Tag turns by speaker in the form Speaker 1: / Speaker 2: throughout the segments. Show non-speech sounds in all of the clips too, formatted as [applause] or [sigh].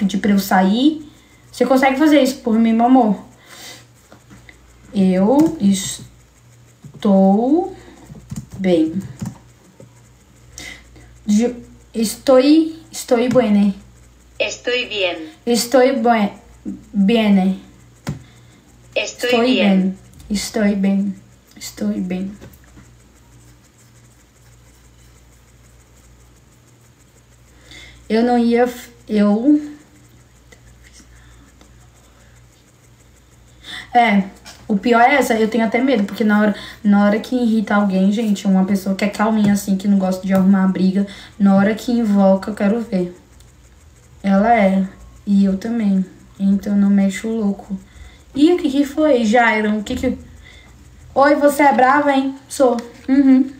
Speaker 1: pedir pra eu sair. Você consegue fazer isso por mim, meu amor? Eu estou bem. Eu estou, estou bem.
Speaker 2: Estoy bien.
Speaker 1: Estou bem. Bem. Estou bem. Estou bem. Estou bem. Eu não ia. Eu. É. O pior é essa, eu tenho até medo, porque na hora, na hora que irrita alguém, gente, uma pessoa que é calminha assim, que não gosta de arrumar briga, na hora que invoca, eu quero ver. Ela é. E eu também. Então não mexe o louco. E o que que foi, Jairon? O que que. Oi, você é brava, hein? Sou. Uhum.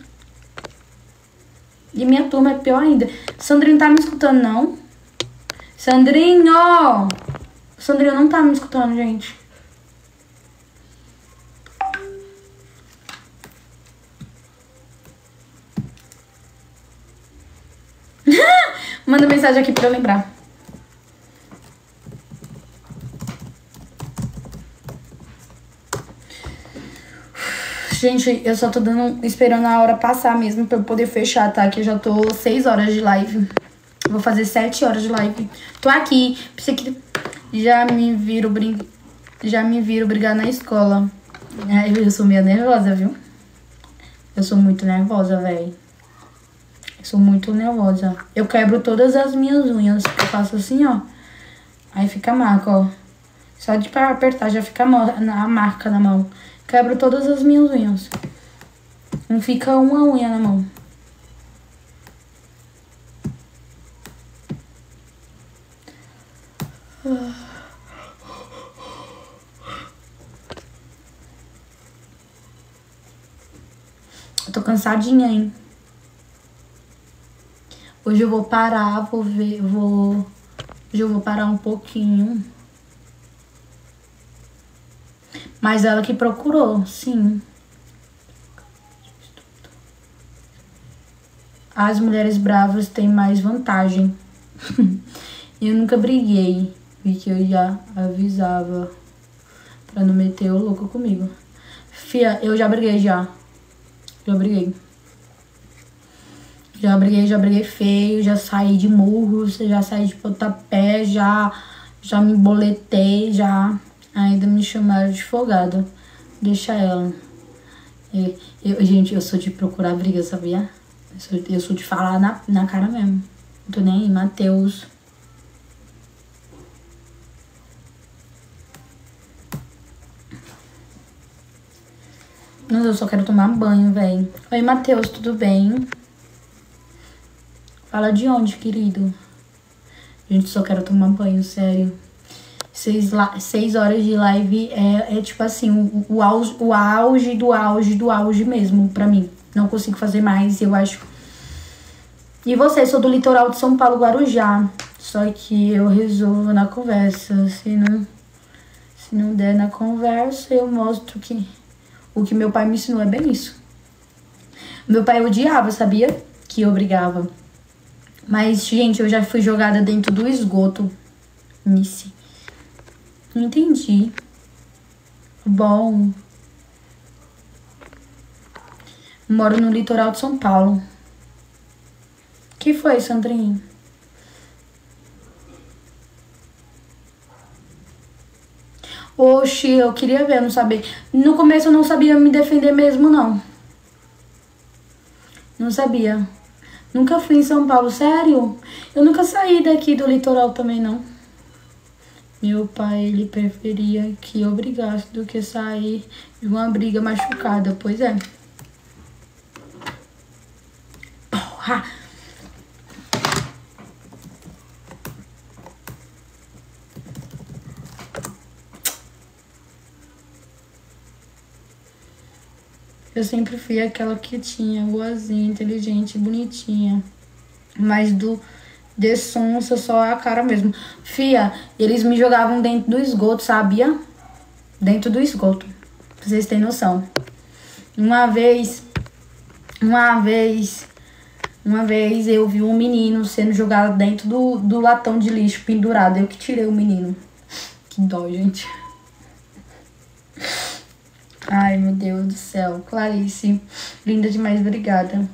Speaker 1: E minha turma é pior ainda. Sandrinho tá me escutando, não? Sandrinho! Sandrinho não tá me escutando, gente. Mensagem aqui pra eu lembrar. Gente, eu só tô dando, esperando a hora passar mesmo pra eu poder fechar, tá? Que eu já tô 6 horas de live. Vou fazer 7 horas de live. Tô aqui. Pensei que já me viram brin... já me viram brigar na escola. Eu sou meio nervosa, viu? Eu sou muito nervosa, velho. Sou muito nervosa. Eu quebro todas as minhas unhas. Eu faço assim, ó. Aí fica a marca, ó. Só de apertar já fica a marca na mão. Quebro todas as minhas unhas. Não fica uma unha na mão. Eu tô cansadinha, hein? Hoje eu vou parar, vou ver, vou. Hoje eu vou parar um pouquinho. Mas ela que procurou, sim. As mulheres bravas têm mais vantagem. [laughs] eu nunca briguei, porque eu já avisava pra não meter o louco comigo. Fia, eu já briguei já. Já briguei. Já briguei, já briguei feio, já saí de murros, já saí de pontapé, já, já me boletei, já. Ainda me chamaram de folgada. Deixa ela. Eu, eu- gente, eu sou de procurar briga, sabia? Eu sou, eu sou de falar na, na cara mesmo. Não tô nem aí, Matheus. Mas eu só quero tomar banho, velho. Oi, Matheus, tudo bem? Fala de onde, querido? Gente, só quero tomar banho, sério. Seis, seis horas de live é, é tipo assim, o, o, auge, o auge do auge do auge mesmo, pra mim. Não consigo fazer mais, eu acho. E você, sou do litoral de São Paulo, Guarujá. Só que eu resolvo na conversa. Se não, se não der na conversa, eu mostro que o que meu pai me ensinou é bem isso. Meu pai odiava, sabia? Que eu brigava. Mas, gente, eu já fui jogada dentro do esgoto. Nice. Não entendi. Bom. Moro no litoral de São Paulo. que foi, Sandrinho? Oxi, eu queria ver, não sabia. No começo eu não sabia me defender mesmo, não. Não sabia. Nunca fui em São Paulo, sério? Eu nunca saí daqui do litoral também, não. Meu pai, ele preferia que eu brigasse do que sair de uma briga machucada, pois é. Porra! Eu sempre fui aquela que tinha boazinha, inteligente, bonitinha. Mas do de sonsa só a cara mesmo. Fia, eles me jogavam dentro do esgoto, sabia? Dentro do esgoto. Pra vocês terem noção. Uma vez, uma vez, Uma vez eu vi um menino sendo jogado dentro do, do latão de lixo pendurado. Eu que tirei o menino. Que dó, gente. Ai, meu Deus do céu. Clarice, linda demais, obrigada.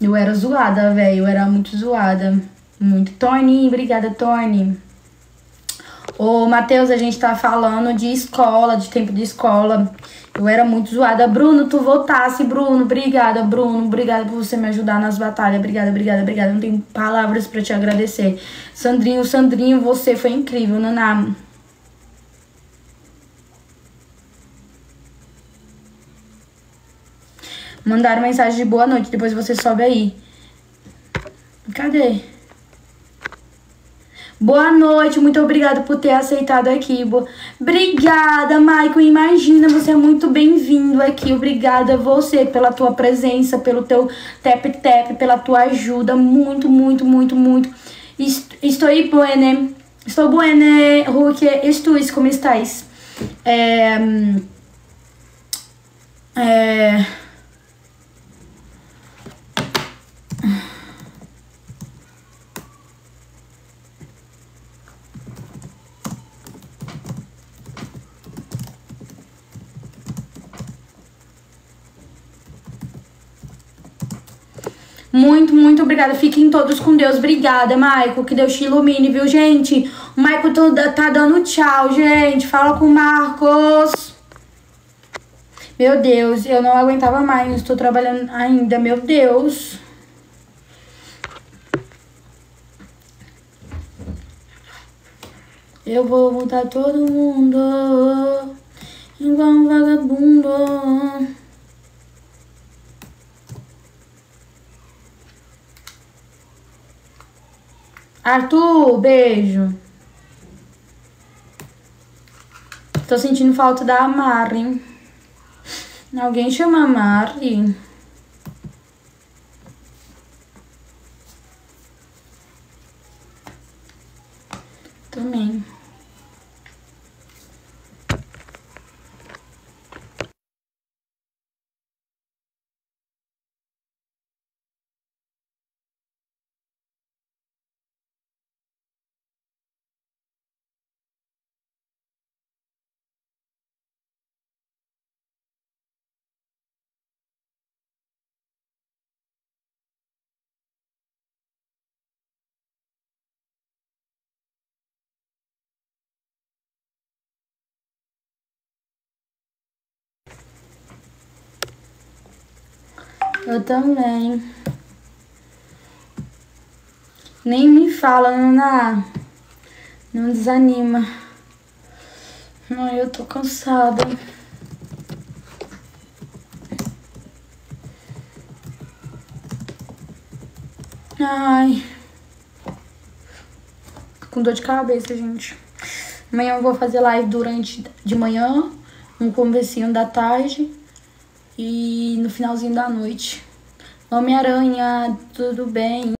Speaker 1: Eu era zoada, velho. Eu era muito zoada. Muito. Tony, obrigada, Tony. Ô, Matheus, a gente tá falando de escola, de tempo de escola. Eu era muito zoada. Bruno, tu voltasse, Bruno. Obrigada, Bruno. Obrigada por você me ajudar nas batalhas. Obrigada, obrigada, obrigada. Não tenho palavras para te agradecer. Sandrinho, Sandrinho, você foi incrível, Naná. Mandaram mensagem de boa noite, depois você sobe aí. Cadê? Boa noite, muito obrigada por ter aceitado aqui. Obrigada, Maicon. Imagina, você é muito bem-vindo aqui. Obrigada a você pela tua presença, pelo teu tap-tap, pela tua ajuda. Muito, muito, muito, muito. Estou buene. Estou buene, Ruque. Estus, como estás? É... É... Muito, muito obrigada. Fiquem todos com Deus. Obrigada, Maico. Que Deus te ilumine, viu, gente? O Maico tá, tá dando tchau, gente. Fala com o Marcos. Meu Deus, eu não aguentava mais. Estou trabalhando ainda, meu Deus. Eu vou voltar todo mundo igual um vagabundo. Arthur, beijo. Tô sentindo falta da Mari. Alguém chama Mari? Também. Eu também. Nem me fala, Naná. Não desanima. Ai, eu tô cansada. Ai. Tô com dor de cabeça, gente. Amanhã eu vou fazer live durante de manhã, um conversinho da tarde e no finalzinho da noite. Homem-Aranha, tudo bem?